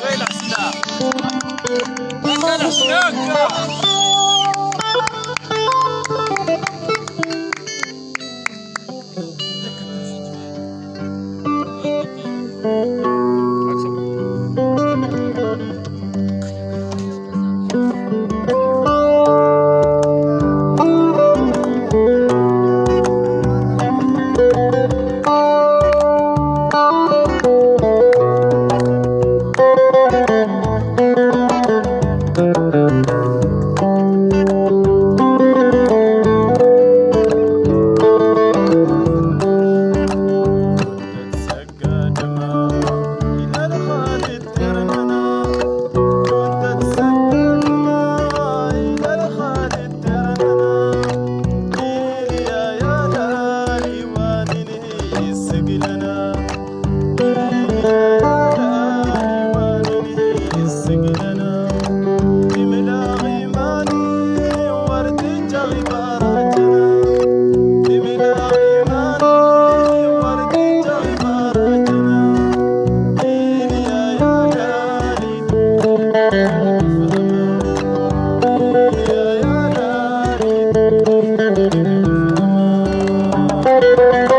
Vuela, Sila. Venga Música